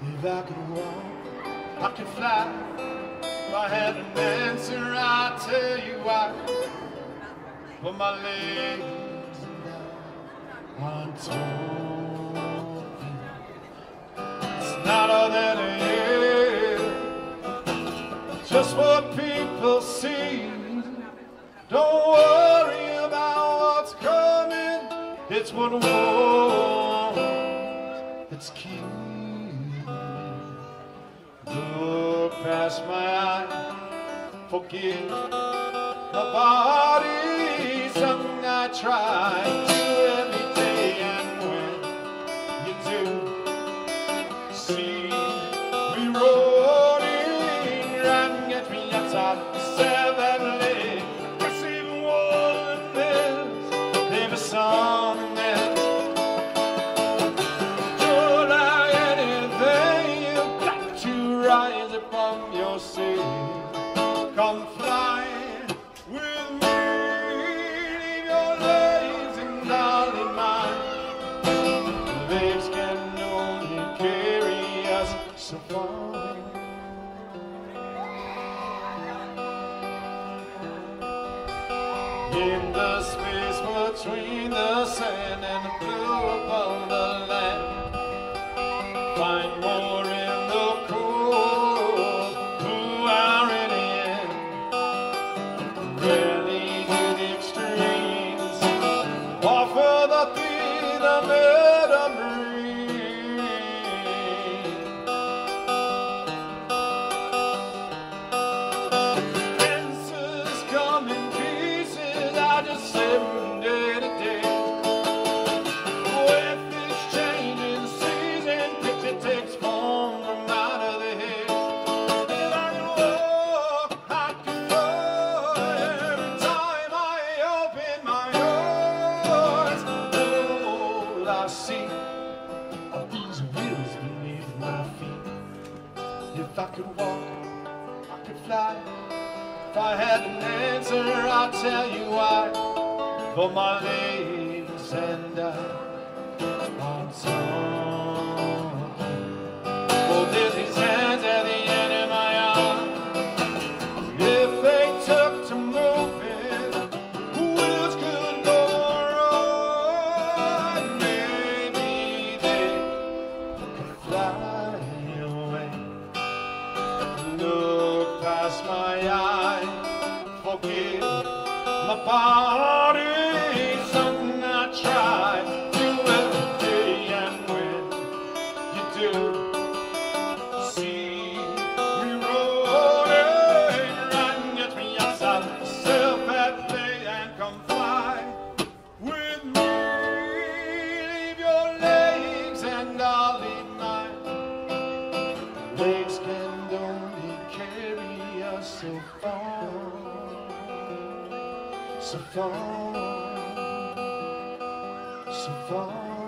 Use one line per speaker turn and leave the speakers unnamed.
If I could walk, I could fly. If I had an answer, I'd tell you why. But my legs aren't torn. It's not all that it is, just what people see. Don't worry about what's coming. It's what wars that's killing Past my eyes, forgive my body. Something I try above your sea. Come fly with me, leave your legs and darling mine. Legs can only carry us so far. In the space between the sand and the blue above the thing I could walk, I could fly. If I had an answer, I'd tell you why. For my legs and I are torn. My so far, so far.